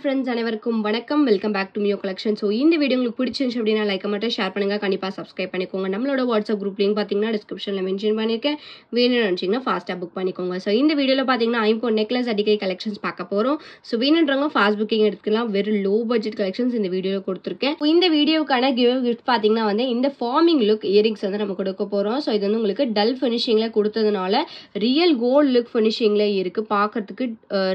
Friends அனைவருக்கும் வணக்கம். Welcome back to மியோ collection so இந்த வீடியோ உங்களுக்கு பிடிச்சிருந்துச்சு அப்படின்னா லைக் மட்டும் ஷேர் பண்ணுங்க. கண்டிப்பாக சப்ஸ்கிரைப் பண்ணிக்கோங்க. நம்மளோட வாட்ஸ்அப் குரூப் லிங்க் பார்த்தீங்கன்னா டிஸ்கிரிப்ஷனில் மென்ஷன் பண்ணியிருக்கேன். வேணும்னு நினச்சிங்கன்னா ஃபாஸ்ட்டாக புக் பண்ணிக்கோங்க. ஸோ இந்த வீடியோவில் பார்த்தீங்கன்னா ஐம்போ நெக்லஸ் அடிக்கை கலெக்ஷன்ஸ் பார்க்க போகிறோம் ஸோ வேணுன்றவங்க ஃபாஸ்ட் புக்கிங் எடுத்துக்கலாம். வெறும் லோ பட்ஜெட் கலெக்ஷன்ஸ் இந்த வீடியோவில் கொடுத்துருக்கேன். இந்த வீடியோக்கான கிவ் கிஃப்ட் பார்த்தீங்கன்னா வந்து இந்த ஃபார்மிங் லுக் இயரிங்ஸ் வந்து நம்ம கொடுக்க போகிறோம் ஸோ இது வந்து உங்களுக்கு டல் ஃபினிஷிங்கில் கொடுத்ததுனால ரியல் கோல்டு லுக் ஃபினிஷிங்கில் இருக்குது பார்க்கறதுக்கு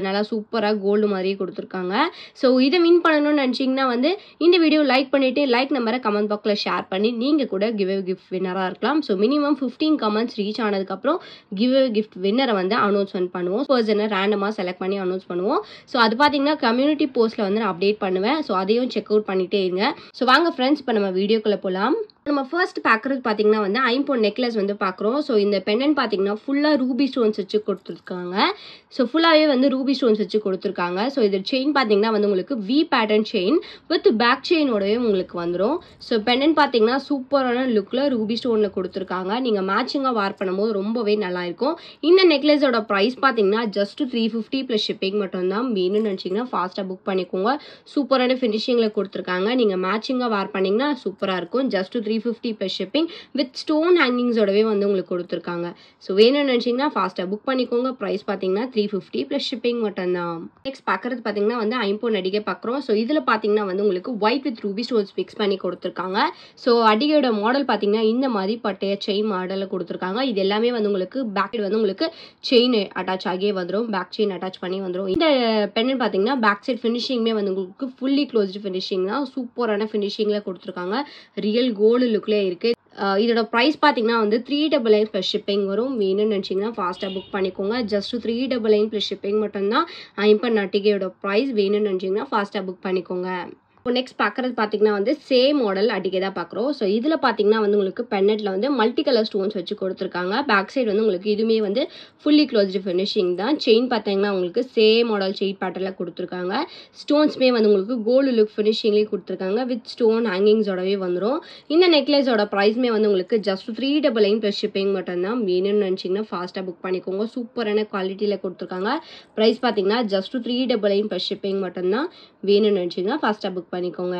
நல்லா சூப்பராக கோல்டு மாதிரியே கொடுத்துருக்காங்க. ஸோ இதை வின் பண்ணணும்னு நினச்சிங்கன்னா வந்து இந்த வீடியோ லைக் பண்ணிவிட்டு லைக் நம்பரை கமெண்ட் பாக்ஸில் ஷேர் பண்ணி நீங்கள் கூட கிவ் கிஃப்ட் வின்னராக இருக்கலாம். So minimum fifteen comments reach ஆனதுக்கப்புறம் கிவ் கிஃப்ட் வின்னரை வந்து அனௌன்ஸ்மெண்ட் பண்ணுவோம். பர்சனை ரேண்டமாக செலக்ட் பண்ணி அனௌன்ஸ் பண்ணுவோம். ஸோ அது பார்த்தீங்கன்னா கம்யூனிட்டி போஸ்ட்டில் வந்து நான் அப்டேட் பண்ணுவேன். ஸோ அதையும் செக் அவுட் பண்ணிகிட்டே இருங்க. ஸோ வாங்க ஃப்ரெண்ட்ஸ் இப்போ நம்ம வீடியோக்குள்ளே போகலாம் நம்ம ஃபர்ஸ்ட் பார்க்குறது பார்த்தீங்கன்னா வந்து ஐம்பொன் நெக்லஸ் வந்து பார்க்குறோம் ஸோ இந்த பெண்ணன் பார்த்தீங்கன்னா ஃபுல்லாக ரூபி ஸ்டோன்ஸ் வச்சு கொடுத்துருக்காங்க. ஸோ ஃபுல்லாகவே வந்து ரூபி ஸ்டோன்ஸ் வச்சு கொடுத்துருக்காங்க. ஸோ இது செயின் பார்த்தீங்கன்னா வந்து உங்களுக்கு V pattern chain with back செயினோடவே உங்களுக்கு வந்துடும் ஸோ பெண்ணன் பார்த்தீங்கன்னா சூப்பரான லுக்கில் ரூபி ஸ்டோனில் கொடுத்துருக்காங்க. நீங்கள் மேட்சிங்காக வார் பண்ணும்போது ரொம்பவே நல்லா இருக்கும் இந்த நெக்லஸோட ப்ரைஸ் பார்த்தீங்கன்னா just three fifty plus shipping மட்டும்தான். வேணும்னு நினச்சிங்கன்னா ஃபாஸ்ட்டாக புக் பண்ணிக்கோங்க. சூப்பரான ஃபினிஷிங்கில் கொடுத்துருக்காங்க. நீங்கள் மேட்சிங்காக வார் பண்ணிங்கன்னா சூப்பராக இருக்கும். Just three three fifty plus shipping with stone ஹேங்கிங்ஸோடவே வந்து உங்களுக்கு கொடுத்துருக்காங்க. ஸோ வேணும்னு நினச்சிங்கன்னா ஃபாஸ்ட்டாக புக் பண்ணிக்கோங்க. ப்ரைஸ் பார்த்தீங்கன்னா த்ரீ ஃபிஃப்டி ப்ளஸ் ஷிப்பிங் மட்டும்தான். நெக்ஸ்ட் பார்க்குறது பார்த்தீங்கன்னா வந்து ஐம்போன் அடிகை பார்க்குறோம். ஸோ இதில் பார்த்தீங்கன்னா வந்து உங்களுக்கு white with ruby stones fix பண்ணி கொடுத்துருக்காங்க. ஸோ அடிகையோட மாடல் பார்த்தீங்கன்னா இந்த மாதிரி பட்டைய செயின் மாடலில் கொடுத்துருக்காங்க. இது எல்லாமே வந்து உங்களுக்கு பேக் வந்து உங்களுக்கு செயின் அட்டாச் ஆகியே வந்துடும் பேக் செயின் அட்டாச் பண்ணி வந்துடும் இந்த பெண்ணு பார்த்தீங்கன்னா பேக் சைட் ஃபினிஷிங்குமே வந்து உங்களுக்கு ஃபுல்லி க்ளோஸ்டு ஃபினிஷிங் தான் சூப்பரான ஃபினிஷிங்கில் கொடுத்துருக்காங்க. ரியல் கோல்டு லுக்லேயே இருக்குது இதோட ப்ரைஸ் பார்த்தீங்கன்னா வந்து three double nine plus shipping வரும். வேணும்னு நினச்சிங்கன்னா ஃபாஸ்ட்டாக புக் பண்ணிக்கோங்க. Just three double nine plus shipping மட்டும்தான் ஐம்பன் நட்டிகையோட ப்ரைஸ் வேணும்னு நினச்சிங்கன்னா ஃபாஸ்ட்டாக புக் பண்ணிக்கோங்க. நெக்ஸ்ட் பார்க்குறது பார்த்தீங்கன்னா வந்து சேம் மாடல் அடிக்க தான் பார்க்குறோம் ஸோ இதில் பார்த்தீங்கன்னா வந்து உங்களுக்கு பென்னட்டில் வந்து மல்டி கலர் ஸ்டோன்ஸ் வச்சு கொடுத்துருக்காங்க. பேக் சைடு வந்து உங்களுக்கு இதுவுமே வந்து ஃபுல்லி க்ளோஸ்டு ஃபினிஷிங் தான். செயின் பார்த்தீங்கன்னா உங்களுக்கு சேம் மாடல் செயின் பேட்டர்னில் கொடுத்துருக்காங்க. ஸ்டோன்ஸுமே வந்து உங்களுக்கு கோல்டு லுக் ஃபினிஷிங்லேயே கொடுத்துருக்காங்க. வித் ஸ்டோன் ஹேங்கிங்ஸோடவே வந்துடும் இந்த நெக்லஸோட ப்ரைஸ்மே வந்து உங்களுக்கு just three double nine plus shipping மட்டும்தான். வேணும்னு நினச்சிங்கன்னா ஃபாஸ்ட்டாக புக் பண்ணிக்கோங்க. சூப்பரான குவாலிட்டியில் கொடுத்துருக்காங்க. ப்ரைஸ் பார்த்தீங்கன்னா just three double nine plus shipping மட்டும்தான். வேணும்னு நினச்சிங்கன்னா ஃபாஸ்ட்டாக புக் பண்ணிக்கோங்க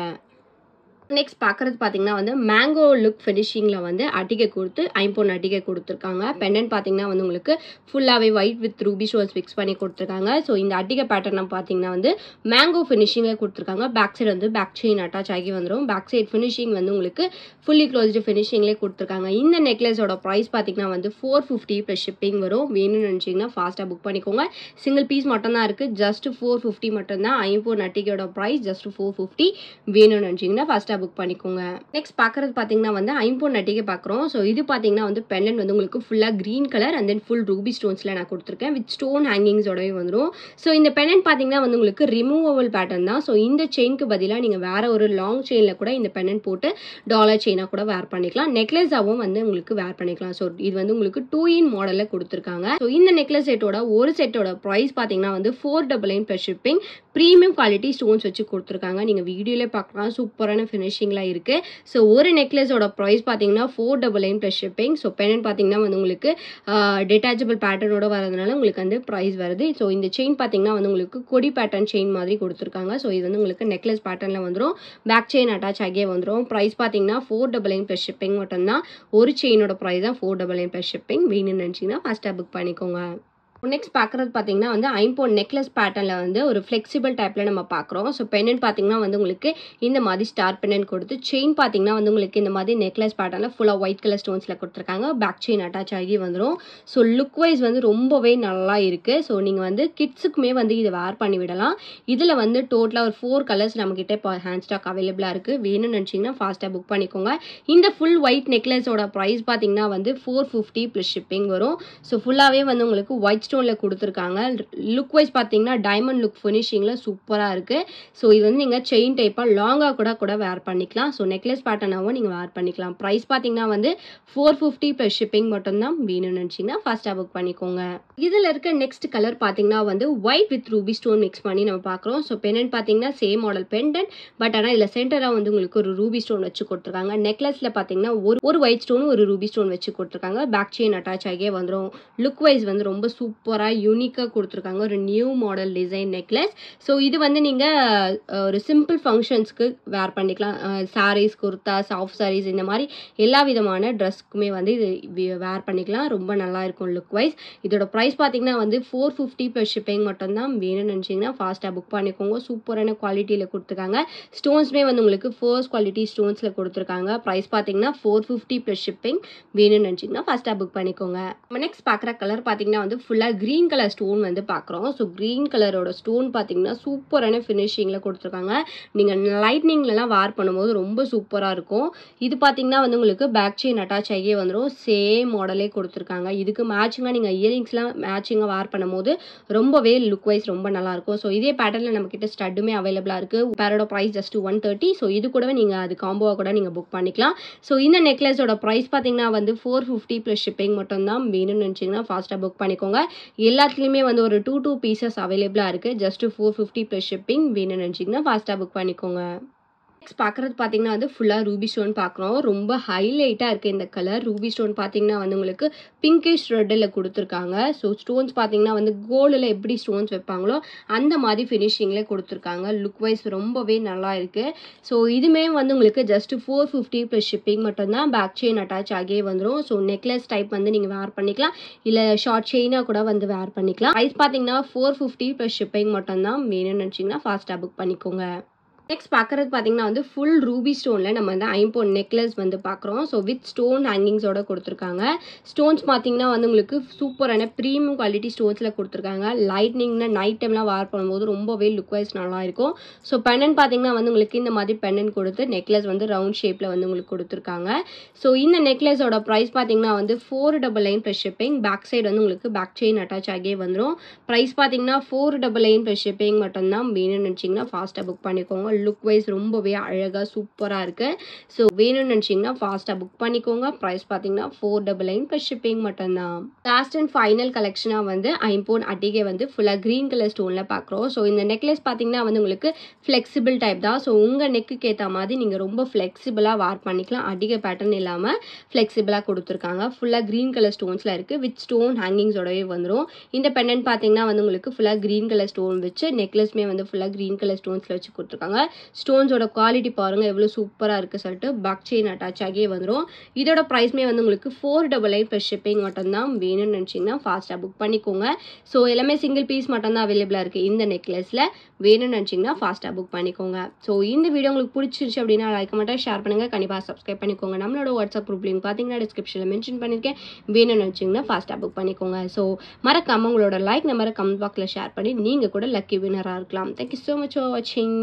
நெக்ஸ்ட் பார்க்குறது பார்த்தீங்கன்னா வந்து மேங்கோ லுக் ஃபினிஷிங்கில் வந்து அட்டிகை கொடுத்து ஐம்பொன் அட்டிகை கொடுத்துருக்காங்க. பெண்டன் பார்த்தீங்கன்னா வந்து உங்களுக்கு ஃபுல்லாகவே ஒயிட் வித் ரூபி ஷோல்ஸ் ஃபிக்ஸ் பண்ணி கொடுத்துருக்காங்க. ஸோ இந்த அட்டிகை பேட்டர்னை பார்த்தீங்கன்னா வந்து மேங்கோ ஃபினிஷிங்கில் கொடுத்துருக்காங்க. பேக் சைடு வந்து பேக் செயின் அட்டாச் ஆகி வந்துடும் பேக் சைடு ஃபினிஷிங் வந்து உங்களுக்கு ஃபுல்லி க்ளோஸ்டு ஃபினிஷிங்லேயே கொடுத்துருக்காங்க. இந்த நெக்லஸோட ப்ரைஸ் பார்த்தீங்கன்னா வந்து ஃபோர் ஃபிஃப்டி ப்ளஸ் ஷிப்பிங் வரும். வேணும்னு நினச்சிங்கன்னா ஃபாஸ்ட்டாக புக் பண்ணிக்கோங்க. சிங்கிள் பீஸ் மட்டும் தான் இருக்குது ஜஸ்ட் ஃபோர் ஃபிஃப்டி மட்டும்தான். ஐம்பொன் அட்டிகையோட ப்ரைஸ் ஜஸ்ட் ஃபோர் ஃபிஃப்டி வேணும்னு நினச்சிங்கன்னா ஃபஸ்ட்டாக புக் பண்ணிக்கோங்க. நெக்ஸ்ட் பார்க்குறது பார்த்தீங்கன்னா வந்து ஐம்போன் நட்டிகை பார்க்குறோம். ஸோ இது பார்த்தீங்கன்னா வந்து பெண்டன் வந்து உங்களுக்கு ஃபுல்லாக green colour and then full ruby ஸ்டோன்ஸில் நான் கொடுத்துருக்கேன். வித் ஸ்டோன் ஹேங்கிங்ஸோடவே வந்துடும் ஸோ இந்த பெண்ணன் பார்த்தீங்கன்னா வந்து உங்களுக்கு ரிமூவபிள் பேட்டர்ன் தான். ஸோ இந்த செயினுக்கு பதிலாக நீங்கள் வேற ஒரு லாங் செயினில் கூட இந்த பெண்ணன் போட்டு டாலர் செயினாக கூட வேர் பண்ணிக்கலாம். நெக்லஸாகவும் வந்து உங்களுக்கு வேர் பண்ணிக்கலாம். ஸோ இது வந்து உங்களுக்கு டூ இன் மாடலில் கொடுத்துருக்காங்க. ஸோ இந்த நெக்லஸ் செட்டோட ஒரு செட்டோட ப்ரைஸ் பார்த்தீங்கன்னா வந்து four double nine plus shipping premium quality stones வச்சு கொடுத்துருக்காங்க. நீங்கள் வீடியோவில் பார்க்கலாம். சூப்பரான ஃபினிஷிங்கில் இருக்குது ஸோ ஒரு நெக்லஸோட ப்ரைஸ் பார்த்தீங்கன்னா four double nine plus shipping so பெனன் பார்த்தீங்கன்னா வந்து உங்களுக்கு டிட்டாச்சபிள் பேட்டர்னோட வரதுனால உங்களுக்கு வந்து ப்ரைஸ் வருது. ஸோ இந்த செயின் பார்த்தீங்கன்னா வந்து உங்களுக்கு கொடி பேட்டர்ன் செயின் மாதிரி கொடுத்துருக்காங்க. ஸோ இது வந்து உங்களுக்கு நெக்லஸ் பேட்டர்னில் வந்துடும் பேக் செயின் அட்டாச் ஆகியே வந்துடும் ப்ரைஸ் பார்த்தீங்கன்னா four double nine plus shipping மட்டும்தான். ஒரு செயினோட ப்ரைஸ் தான் four double nine plus shipping வேணும்னு நினச்சிங்கன்னா ஃபஸ்ட்டாக புக் பண்ணிக்கோங்க. நெக்ஸ்ட் பார்க்குறது பார்த்தீங்கன்னா வந்து ஐம்போன் நெக்லஸ் பேட்டர்னில் வந்து ஒரு ஃப்ளெக்சிபிள் டைப்பில் நம்ம பார்க்குறோம். ஸோ பெண்ணன் பார்த்தீங்கன்னா வந்து உங்களுக்கு இந்த மாதிரி ஸ்டார் பெண்ணன் கொடுத்து செயின் பார்த்தீங்கன்னா வந்து உங்களுக்கு இந்த மாதிரி நெக்லஸ் பேட்டர்னில் ஃபுல்லாக ஒயிட் கலர் ஸ்டோன்ஸில் கொடுத்துருக்காங்க. பேக் செயின் அட்டாச் ஆகி வந்துடும் ஸோ லுக் வைஸ் வந்து ரொம்பவே நல்லா இருக்குது ஸோ நீங்கள் வந்து கிட்ஸுக்குமே வந்து இதை வேர் பண்ணி விடலாம். இதில் வந்து டோட்டலாக ஒரு ஃபோர் கலர்ஸ் நம்மக்கிட்ட இப்போ ஹேண்ட் ஸ்டாக் அவைலபிளாக இருக்குது வேணும்னு நினச்சிங்கன்னா ஃபாஸ்ட்டாக புக் பண்ணிக்கோங்க. இந்த ஃபுல் ஒயிட் நெக்லஸோட ப்ரைஸ் பார்த்தீங்கன்னா வந்து ஃபோர் ஃபிஃப்டி ப்ளஸ் ஷிப்பிங் வரும். ஸோ ஃபுல்லாகவே வந்து உங்களுக்கு ஒயிட் ஸ்டோனில் கொடுத்துருக்காங்க. லுக் வைஸ் பார்த்தீங்கன்னா டைமண்ட் லுக் ஃபினிஷிங்கில் சூப்பராக இருக்குது ஸோ இது வந்து நீங்கள் செயின் டைப்பாக லாங்காக கூட கூட வேர் பண்ணிக்கலாம். ஸோ நெக்லஸ் பேட்டர்னாகவும் நீங்கள் வேர் பண்ணிக்கலாம். ப்ரைஸ் பார்த்தீங்கன்னா வந்து ஃபோர் ஃபிஃப்டி ப்ளஸ் ஷிப்பிங் மட்டும்தான் வேணும்னு நினச்சிங்கன்னா ஃபாஸ்ட்டாக புக் பண்ணிக்கோங்க. இதில் இருக்க நெக்ஸ்ட் கலர் பார்த்தீங்கன்னா வந்து white with ruby stone mix பண்ணி நம்ம பார்க்குறோம் ஸோ பெனன் பார்த்தீங்கன்னா சேம் மாடல் பெண்டன்ட் பட் ஆனால் இதில் சென்டராக வந்து உங்களுக்கு ஒரு ரூபி ஸ்டோன் வச்சு கொடுத்துருக்காங்க. நெக்லஸில் பார்த்தீங்கன்னா ஒரு ஒரு ஒயிட் ஸ்டோன் ஒரு ரூபி ஸ்டோன் வச்சு கொடுத்துருக்காங்க. பேக் செயின் அட்டாச் ஆகியே வந்துடும் லுக் வைஸ் வந்து ரொம்ப சூப்பர் சூப்பராக யூனிக்காக கொடுத்துருக்காங்க. ஒரு new model design necklace so இது வந்து நீங்கள் ஒரு சிம்பிள் ஃபங்க்ஷன்ஸ்க்கு வேர் பண்ணிக்கலாம். சாரீஸ் குர்தா சாஃப்ட் சாரீஸ் இந்த மாதிரி எல்லா விதமான ட்ரெஸ்க்குமே வந்து இது வேர் பண்ணிக்கலாம். ரொம்ப நல்லா இருக்கும் லுக் வைஸ் இதோட ப்ரைஸ் பார்த்தீங்கன்னா வந்து ஃபோர் ஃபிஃப்டி ப்ளஸ் ஷிப்பிங் மட்டும்தான் வேணும்னு நினச்சிங்கன்னா ஃபாஸ்ட்டாக புக் பண்ணிக்கோங்க. சூப்பரான குவாலிட்டியில் கொடுத்துருக்காங்க. ஸ்டோன்ஸ்மே வந்து உங்களுக்கு ஃபர்ஸ்ட் குவாலிட்டி ஸ்டோன்ஸில் கொடுத்துருக்காங்க. ப்ரைஸ் பார்த்தீங்கன்னா ஃபோர் ஃபிஃப்டி ப்ளஸ் ஷிப்பிங் வேணும்னு நினச்சிங்கன்னா ஃபாஸ்ட்டாக புக் பண்ணிக்கோங்க. நம்ம நெக்ஸ்ட் பார்க்குற கலர் பார்த்தீங்கன்னா வந்து ஃபுல்லாக க்ரீன் கலர் ஸ்டோன் வந்து பார்க்குறோம் ஸோ க்ரீன் கலரோட ஸ்டோன் பார்த்தீங்கன்னா சூப்பரான ஃபினிஷிங்கில் கொடுத்துருக்காங்க. நீங்கள் லைட்னிங்லலாம் வார் பண்ணும்போது ரொம்ப சூப்பராக இருக்கும். இது பார்த்தீங்கன்னா வந்து உங்களுக்கு பேக் செயின் அட்டாச் ஆகியே வந்துடும் சேம் மாடலே கொடுத்துருக்காங்க. இதுக்கு மேட்சிங்காக நீங்கள் இயரிங்ஸ்லாம் மேட்சிங்காக வார் பண்ணும்போது ரொம்பவே லுக் வைஸ் ரொம்ப நல்லாயிருக்கும் ஸோ இதே பேட்டர்னில் நம்மக்கிட்ட ஸ்டட்டுமே அவைலபிளாக இருக்குது பேரோட price just one thirty so இது கூடவே நீங்கள் அது காம்போவாக கூட நீங்கள் புக் பண்ணிக்கலாம். ஸோ இந்த நெக்லஸோட ப்ரைஸ் பார்த்தீங்கன்னா வந்து ஃபோர் ஃபிஃப்டி ப்ளஸ் ஷிப்பிங் மட்டும்தான் வேணும்னு நினச்சிங்கன்னா ஃபாஸ்ட்டாக புக் பண்ணிக்கோங்க. எல்லாத்துலேயுமே வந்து ஒரு டூ டூ பீசஸ் அவைலபிளாக இருக்குது just four fifty plus shipping வேணும்னு நினச்சிங்கன்னா ஃபாஸ்ட்டாக புக் பண்ணிக்கோங்க. நெக்ஸ்ட் பார்க்குறது பார்த்தீங்கன்னா வந்து ஃபுல்லாக ரூபி ஸ்டோன் பார்க்குறோம் ரொம்ப ஹைலைட்டாக இருக்குது இந்த கலர் ரூபி ஸ்டோன் பார்த்தீங்கன்னா வந்து உங்களுக்கு பிங்கிஷ் ரெட்டில் கொடுத்துருக்காங்க. ஸோ ஸ்டோன்ஸ் பார்த்தீங்கன்னா வந்து கோல்டில் எப்படி ஸ்டோன்ஸ் வைப்பாங்களோ அந்த மாதிரி ஃபினிஷிங்கில் கொடுத்துருக்காங்க. லுக் வைஸ் ரொம்பவே நல்லா இருக்குது ஸோ இதுமே வந்து உங்களுக்கு just four fifty plus shipping மட்டும்தான் பேக் செயின் அட்டாச் ஆகியே வந்துடும் ஸோ நெக்லஸ் டைப் வந்து நீங்கள் வேர் பண்ணிக்கலாம். இல்லை ஷார்ட் செயினாக கூட வந்து வேர் பண்ணிக்கலாம். ப்ரைஸ் பார்த்தீங்கன்னா ஃபோர் ஃபிஃப்டி ப்ளஸ் ஷிப்பிங் மட்டும்தான் வேணும்னு நினச்சிங்கன்னா ஃபாஸ்ட்டாக புக் பண்ணிக்கோங்க. நெக்ஸ்ட் பார்க்குறது பார்த்தீங்கன்னா வந்து ஃபுல் ரூபி ஸ்டோனில் நம்ம வந்து ஐம்போன் நெக்லஸ் வந்து பார்க்குறோம் ஸோ வித் ஸ்டோன் ஹேங்கிங்ஸோட கொடுத்துருக்காங்க. ஸ்டோன்ஸ் பார்த்தீங்கன்னா வந்து உங்களுக்கு சூப்பரான ப்ரீமியம் குவாலிட்டி ஸ்டோன்ஸில் கொடுத்துருக்காங்க. லைட்னிங்னா நைட் டைம்லாம் வார் பண்ணும்போது ரொம்பவே லுக் வைஸ் நல்லா இருக்கும். ஸோ பெண்ணன் பார்த்தீங்கன்னா வந்து உங்களுக்கு இந்த மாதிரி பெண்ணன் கொடுத்து நெக்லஸ் வந்து ரவுண்ட் ஷேப்பில் வந்து உங்களுக்கு கொடுத்துருக்காங்க. ஸோ இந்த நெக்லஸோட ப்ரைஸ் பார்த்தீங்கன்னா வந்து four double nine plus shipping back side வந்து உங்களுக்கு பேக் செயின் அட்டாச் ஆகியே வந்துடும் ப்ரைஸ் பார்த்தீங்கன்னா four double nine plus shipping மட்டும்தான் வேணும்னு நினச்சிங்கன்னா ஃபாஸ்ட்டாக புக் பண்ணிக்கோங்க. லுக் வைஸ் ரொம்பவே அழகாக சூப்பராக இருக்குது ஸோ வேணும்னு நினச்சிங்கன்னா ஃபாஸ்ட்டாக புக் பண்ணிக்கோங்க. ப்ரைஸ் பார்த்தீங்கன்னா four double nine plus shipping மட்டும்தான். லாஸ்ட் அண்ட் ஃபைனல் கலெக்ஷனாக வந்து ஐம்போன் அட்டிகை வந்து ஃபுல்லாக க்ரீன் கலர் ஸ்டோனில் பார்க்குறோம் ஸோ இந்த நெக்லஸ் பார்த்தீங்கன்னா வந்து உங்களுக்கு ஃப்ளெக்சிபிள் டைப் தான். ஸோ உங்கள் நெக்குக்கு ஏற்ற மாதிரி நீங்கள் ரொம்ப ஃப்ளெக்சிபிளாக வார் பண்ணிக்கலாம். அடிகை பேட்டர்ன் இல்லாமல் ஃப்ளெக்சிபிளாக கொடுத்துருக்காங்க. ஃபுல்லாக க்ரீன் கலர் ஸ்டோன்ஸில் இருக்குது வித் ஸ்டோன் ஹேங்கிங்ஸோடவே வந்துடும் இந்த பெண்டன்ட் பார்த்தீங்கன்னா வந்து உங்களுக்கு ஃபுல்லாக க்ரீன் கலர் ஸ்டோன் வச்சு நெக்லஸ்மே வந்து ஃபுல்லாக க்ரீன் கலர் ஸ்டோன்ஸில் வச்சு கொடுத்துருக்காங்க. ஸ்டோன்ஸோட குவாலிட்டி பாருங்கள் எவ்வளோ சூப்பராக இருக்குது சொல்லிட்டு பக் செயின் அட்டாச் ஆகியே வந்துடும் இதோட ப்ரைஸ்மே வந்து உங்களுக்கு four double eight plus shipping மட்டும்தான் வேணும்னு நினச்சிங்கன்னா ஃபாஸ்ட்டாக புக் பண்ணிக்கோங்க. ஸோ எல்லாமே சிங்கிள் பீஸ் மட்டும்தான் அவைலபிளாக இருக்குது இந்த நெக்லஸில் வேணும்னு நினச்சிங்கன்னா ஃபாஸ்ட்டாக புக் பண்ணிக்கோங்க. ஸோ இந்த வீடியோ உங்களுக்கு பிடிச்சிருச்சு அப்படின்னா லைக் மட்டும் ஷேர் பண்ணுங்கள் கண்டிப்பாக சப்ஸ்கிரைப் பண்ணிக்கோங்க. நம்மளோட வாட்ஸ்அப் குரூப் லிங்க் பார்த்தீங்கன்னா டிஸ்கிரிப்ஷனில் மென்ஷன் பண்ணியிருக்கேன் வேணும்னு நினச்சிங்கன்னா ஃபாஸ்ட்டாக புக் பண்ணிக்கோங்க. ஸோ மறக்காமல் உங்களோட லைக் நம்பரை கமெண்ட் பாக்ஸில் ஷேர் பண்ணி நீங்கள் கூட லக்கி வினராக இருக்கலாம். தேங்க்யூ ஸோ மச் ஃபார் வாட்சிங்